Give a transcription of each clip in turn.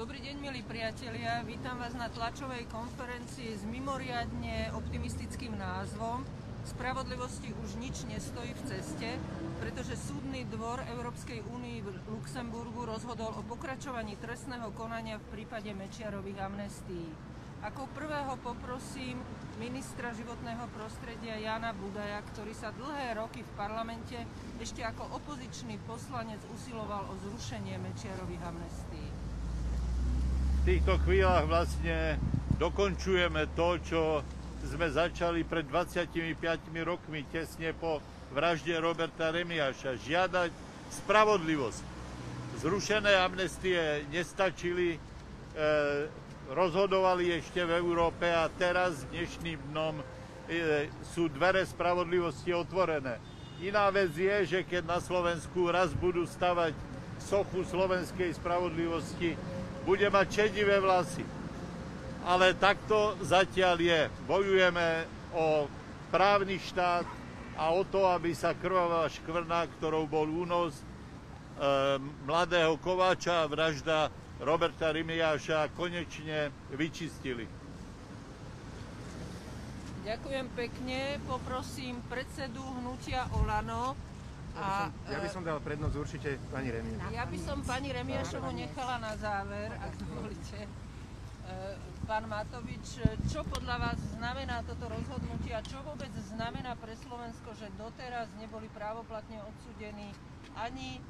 Dobrý deň, milí priatelia. Vítam vás na tlačovej konferencii s mimoriadne optimistickým názvom Spravodlivosti už nič nestojí v ceste, pretože súdny dvor Európskej únii v Luxemburgu rozhodol o pokračovaní trestného konania v prípade Mečiarových amnestií. Ako prvého poprosím ministra životného prostredia Jana Budaja, ktorý sa dlhé roky v parlamente ešte ako opozičný poslanec usiloval o zrušenie Mečiarových amnestií v týchto chvíľach vlastne dokončujeme to, čo sme začali pred 25 rokmi, tesne po vražde Roberta Remiaša. Žiadať spravodlivosť. Zrušené amnestie nestačili, e, rozhodovali ešte v Európe a teraz dnešným dnom e, sú dvere spravodlivosti otvorené. Iná vec je, že keď na Slovensku raz budú stavať sochu slovenskej spravodlivosti, bude mať čedivé vlasy. Ale takto zatiaľ je. Bojujeme o právny štát a o to, aby sa krvavá škvrna, ktorou bol únos e, mladého Kováča a vražda Roberta Rimiáša konečne vyčistili. Ďakujem pekne. Poprosím predsedu hnutia Olano, a, ja by som dal prednosť určite pani Remiašovu. Ja by som pani Remiašovu nechala na záver, ak dovolíte. E, pán Matovič, čo podľa vás znamená toto rozhodnutie a čo vôbec znamená pre Slovensko, že doteraz neboli právoplatne odsudení ani e,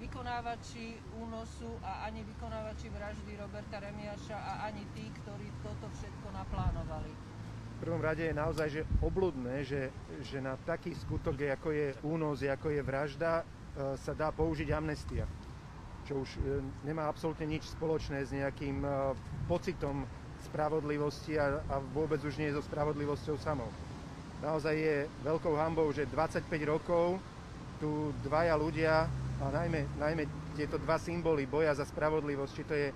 vykonávači únosu a ani vykonávači vraždy Roberta Remiaša a ani tí, ktorí toto všetko naplánovali? Prvom rade je naozaj že obludné, že, že na taký skutok, ako je únos, ako je vražda, e, sa dá použiť amnestia. Čo už e, nemá absolútne nič spoločné s nejakým e, pocitom spravodlivosti a, a vôbec už nie so spravodlivosťou samou. Naozaj je veľkou hambou, že 25 rokov tu dvaja ľudia, a najmä, najmä tieto dva symboly boja za spravodlivosť, či to je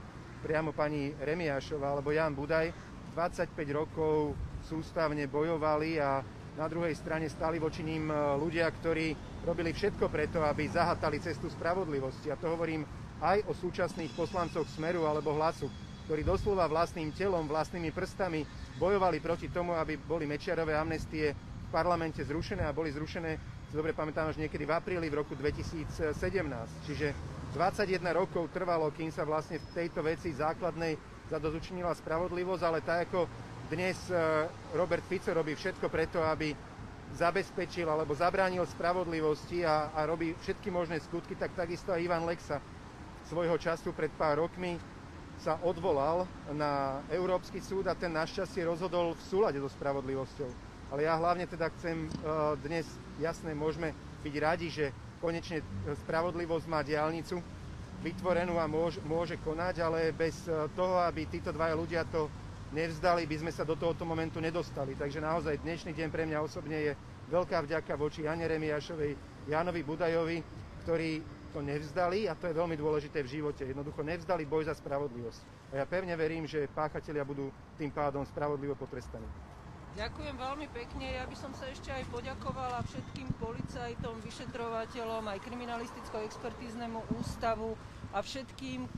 priamo pani Remiášová alebo Jan Budaj, 25 rokov sústavne bojovali a na druhej strane stali voči ním e, ľudia, ktorí robili všetko preto, aby zahatali cestu spravodlivosti. A to hovorím aj o súčasných poslancoch Smeru alebo Hlasu, ktorí doslova vlastným telom, vlastnými prstami bojovali proti tomu, aby boli Mečiarové amnestie v parlamente zrušené a boli zrušené, si dobre pamätám, až niekedy v apríli v roku 2017. Čiže 21 rokov trvalo, kým sa vlastne v tejto veci základnej zadozučinila spravodlivosť, ale tak ako dnes e, Robert Fico robí všetko preto, aby zabezpečil alebo zabránil spravodlivosti a, a robí všetky možné skutky, tak takisto aj Ivan Lexa svojho času pred pár rokmi sa odvolal na Európsky súd a ten našťastie rozhodol v súlade so spravodlivosťou. Ale ja hlavne teda chcem e, dnes, jasné, môžeme byť radi, že konečne spravodlivosť má diálnicu vytvorenú a môže, môže konať, ale bez e, toho, aby títo dvaja ľudia to nevzdali, by sme sa do tohoto momentu nedostali. Takže naozaj dnešný deň pre mňa osobne je veľká vďaka voči Jane Remiašovej, Janovi Budajovi, ktorí to nevzdali a to je veľmi dôležité v živote. Jednoducho nevzdali boj za spravodlivosť. A ja pevne verím, že páchatelia budú tým pádom spravodlivo potrestaní. Ďakujem veľmi pekne. Ja by som sa ešte aj poďakovala všetkým policajtom, vyšetrovateľom, aj kriminalisticko-expertíznemu ústavu a všetkým e,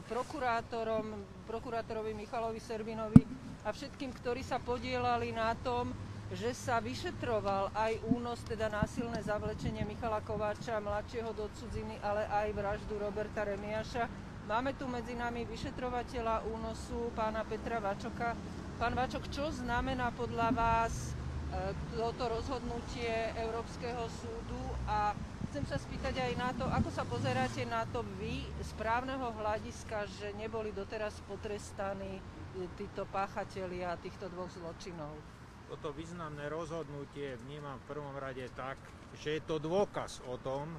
prokurátorom, prokurátorovi Michalovi Servinovi a všetkým, ktorí sa podielali na tom, že sa vyšetroval aj únos, teda násilné zavlečenie Michala Kováča, mladšieho do cudziny, ale aj vraždu Roberta Remiaša. Máme tu medzi nami vyšetrovateľa únosu pána Petra Vačoka. Pán Vačok, čo znamená podľa vás e, toto rozhodnutie Európskeho súdu a chcem sa spýtať aj na to, ako sa pozeráte na to vy z právneho hľadiska, že neboli doteraz potrestaní títo páchatelia týchto dvoch zločinov? Toto významné rozhodnutie vnímam v prvom rade tak, že je to dôkaz o tom,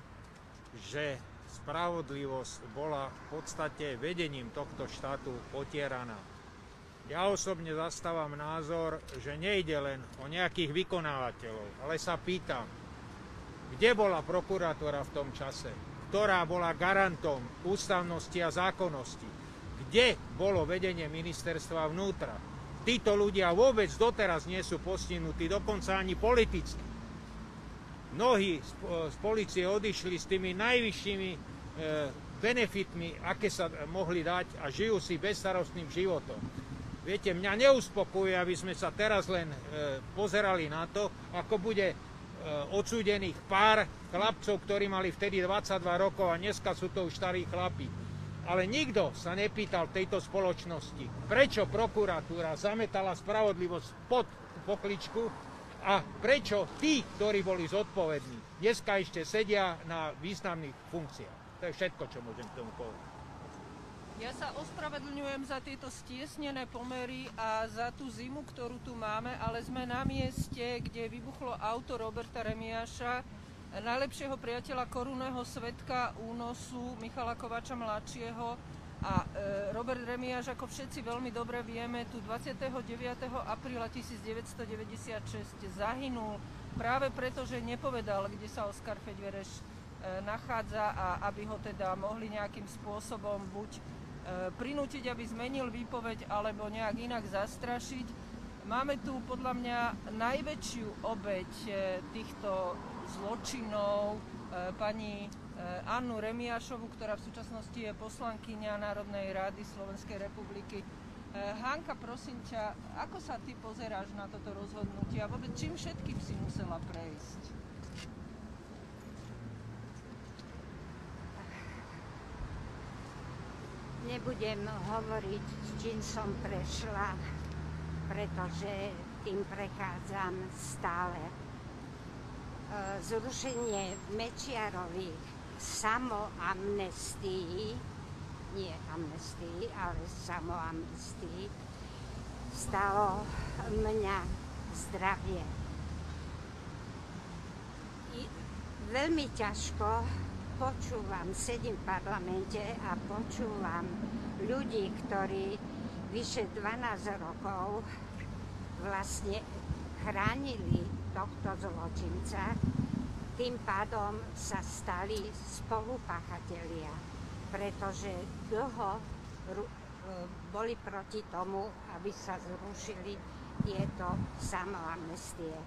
že spravodlivosť bola v podstate vedením tohto štátu potieraná. Ja osobne zastávam názor, že nejde len o nejakých vykonávateľov, ale sa pýtam, kde bola prokurátora v tom čase? Ktorá bola garantom ústavnosti a zákonnosti? Kde bolo vedenie ministerstva vnútra? Títo ľudia vôbec doteraz nie sú postihnutí, dokonca ani politicky. Mnohí z, policie odišli s tými najvyššími e, benefitmi, aké sa mohli dať a žijú si bezstarostným životom. Viete, mňa neuspokojuje, aby sme sa teraz len e, pozerali na to, ako bude odsúdených pár chlapcov, ktorí mali vtedy 22 rokov a dneska sú to už starí chlapi. Ale nikto sa nepýtal tejto spoločnosti, prečo prokuratúra zametala spravodlivosť pod pokličku a prečo tí, ktorí boli zodpovední, dneska ešte sedia na významných funkciách. To je všetko, čo môžem k tomu povedať. Ja sa ospravedlňujem za tieto stiesnené pomery a za tú zimu, ktorú tu máme, ale sme na mieste, kde vybuchlo auto Roberta Remiáša, najlepšieho priateľa korunného svetka únosu Michala Kovača mladšieho. A e, Robert Remiáš, ako všetci veľmi dobre vieme, tu 29. apríla 1996 zahynul práve preto, že nepovedal, kde sa Oskar Feďvereš e, nachádza a aby ho teda mohli nejakým spôsobom buď prinútiť, aby zmenil výpoveď alebo nejak inak zastrašiť. Máme tu podľa mňa najväčšiu obeď e, týchto zločinov, e, pani Annu Remiašovu, ktorá v súčasnosti je poslankyňa Národnej rady Slovenskej republiky. Hanka, prosím ťa, ako sa ty pozeráš na toto rozhodnutie a vôbec čím všetkým si musela prejsť? Nebudem hovoriť, s čím som prešla, pretože tým prechádzam stále. E, zrušenie Mečiarových samoamnestií, nie amnestii, ale samoamnestii, stalo mňa zdravie. I veľmi ťažko počúvam, sedím v parlamente a počúvam ľudí, ktorí vyše 12 rokov vlastne chránili tohto zločinca, tým pádom sa stali spolupachatelia, pretože dlho e, boli proti tomu, aby sa zrušili tieto samoamnestie.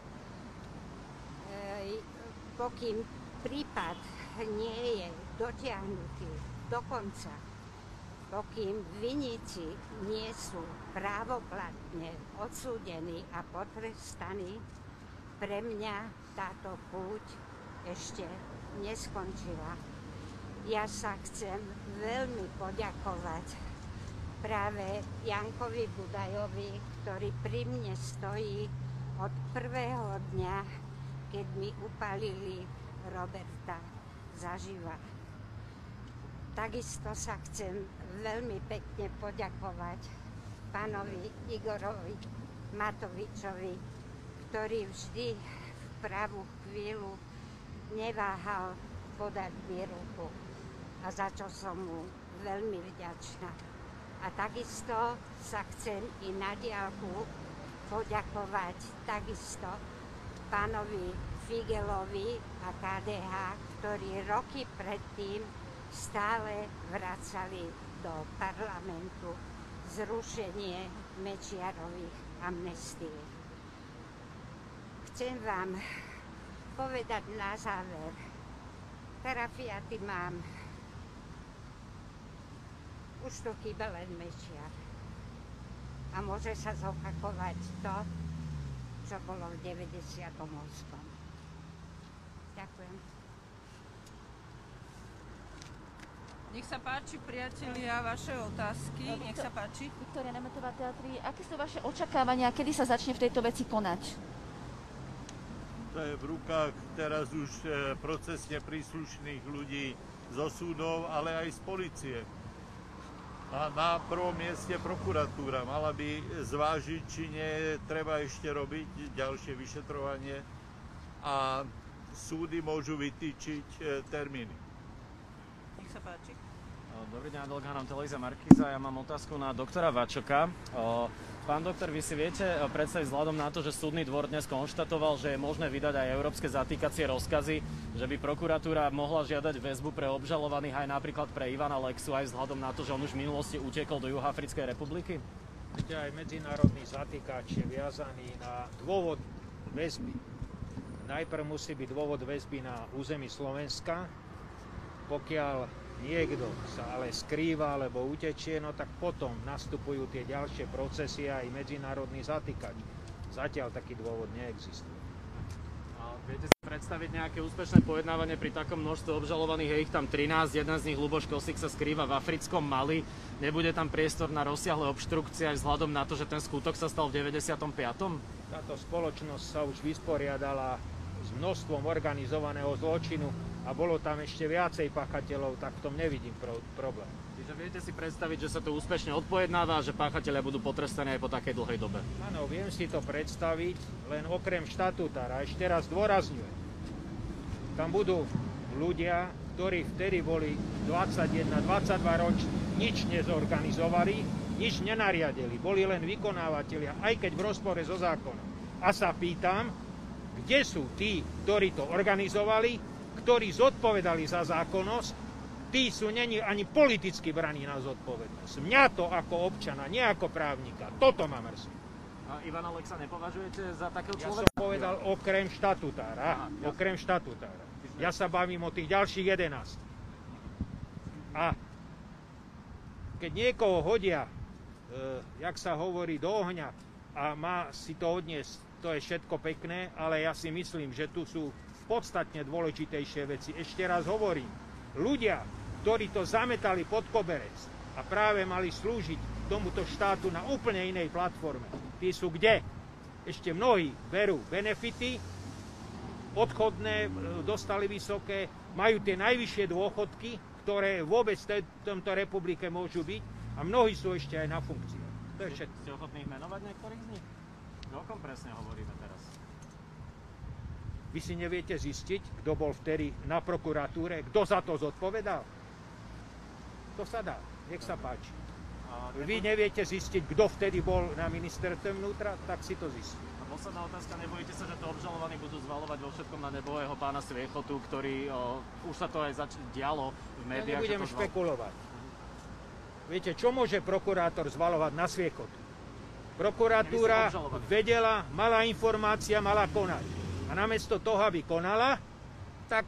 Pokým prípad nie je dotiahnutý do konca, pokým viníci nie sú právoplatne odsúdení a potrestaní, pre mňa táto púť ešte neskončila. Ja sa chcem veľmi poďakovať práve Jankovi Budajovi, ktorý pri mne stojí od prvého dňa, keď mi upalili Roberta zažíva. Takisto sa chcem veľmi pekne poďakovať pánovi Igorovi Matovičovi, ktorý vždy v pravú chvíľu neváhal podať mi ruku a za čo som mu veľmi vďačná. A takisto sa chcem i na diálku poďakovať takisto pánovi Figelovi a KDH, ktorí roky predtým stále vracali do parlamentu zrušenie Mečiarových amnestií. Chcem vám povedať na záver, parafiaty mám, už to chýba len Mečiar. A môže sa zopakovať to, čo bolo v 98. Ďakujem. Nech sa páči, priatelia, vaše otázky. No, Nech sa páči. Viktoria Nemetová teatri, aké sú vaše očakávania, kedy sa začne v tejto veci konať? To je v rukách teraz už e, procesne príslušných ľudí zo súdov, ale aj z policie. A na prvom mieste prokuratúra mala by zvážiť, či nie treba ešte robiť ďalšie vyšetrovanie a súdy môžu vytýčiť e, termíny. Páči. Dobrý deň, Adel Ganom, televízia Markiza. Ja mám otázku na doktora Vačoka. Pán doktor, vy si viete e, predstaviť vzhľadom na to, že súdny dvor dnes konštatoval, že je možné vydať aj európske zatýkacie rozkazy, že by prokuratúra mohla žiadať väzbu pre obžalovaných aj napríklad pre Ivana Lexu aj vzhľadom na to, že on už v minulosti utekol do Juhoafrickej republiky? Viete, aj medzinárodný zatýkač je viazaný na dôvod väzby. Najprv musí byť dôvod väzby na území Slovenska. Pokiaľ niekto sa ale skrýva alebo utečie, no tak potom nastupujú tie ďalšie procesy a aj medzinárodný zatýkač. Zatiaľ taký dôvod neexistuje. A viete si predstaviť nejaké úspešné pojednávanie pri takom množstve obžalovaných, je ich tam 13, jeden z nich, Luboš Kosik, sa skrýva v africkom Mali. Nebude tam priestor na rozsiahle obštrukcie aj vzhľadom na to, že ten skutok sa stal v 95. Táto spoločnosť sa už vysporiadala s množstvom organizovaného zločinu a bolo tam ešte viacej pachateľov, tak v tom nevidím pro- problém. Čiže viete si predstaviť, že sa to úspešne odpojednáva a že páchatelia budú potrestaní aj po takej dlhej dobe. Áno, viem si to predstaviť, len okrem štatutára, ešte raz dôrazňujem, tam budú ľudia, ktorí vtedy boli 21-22 roční, nič nezorganizovali, nič nenariadili, boli len vykonávateľia, aj keď v rozpore so zákonom. A sa pýtam, kde sú tí, ktorí to organizovali, ktorí zodpovedali za zákonnosť, tí sú není ani politicky braní na zodpovednosť. Mňa to ako občana, nie ako právnika. Toto ma mrzí. A Ivan Alexa nepovažujete za takého Ja som človeka? povedal okrem štatútára. Aha. Okrem štatútára. Ja sa bavím o tých ďalších 11. A keď niekoho hodia, e, jak sa hovorí, do ohňa a má si to odniesť, to je všetko pekné, ale ja si myslím, že tu sú podstatne dôležitejšie veci. Ešte raz hovorím, ľudia, ktorí to zametali pod koberec a práve mali slúžiť tomuto štátu na úplne inej platforme, tí sú kde? Ešte mnohí berú benefity, odchodné e, dostali vysoké, majú tie najvyššie dôchodky, ktoré vôbec v tomto republike môžu byť a mnohí sú ešte aj na funkcii. To je všetko. Ste ochotní ich menovať niektorých z nich? O kom presne hovoríme teraz? Vy si neviete zistiť, kto bol vtedy na prokuratúre, kto za to zodpovedal? To sa dá, nech sa páči. Vy neviete zistiť, kto vtedy bol na ministerstve vnútra, tak si to zistí. A posledná otázka, nebojíte sa, že to obžalovaní budú zvalovať vo všetkom na nebohého pána Sviechotu, ktorý, o, už sa to aj zač- dialo v Ja médiách. nebudem že to zval- špekulovať. Viete, čo môže prokurátor zvalovať na sviekotu? Prokuratúra vedela, mala informácia, mala konať. A namiesto toho, aby konala, tak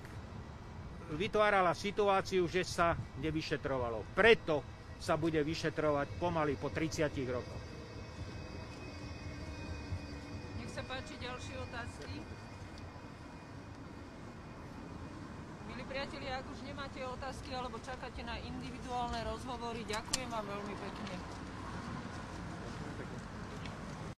vytvárala situáciu, že sa nevyšetrovalo. Preto sa bude vyšetrovať pomaly po 30 rokoch. Nech sa páči ďalšie otázky. Milí priatelia, ak už nemáte otázky alebo čakáte na individuálne rozhovory, ďakujem vám veľmi pekne.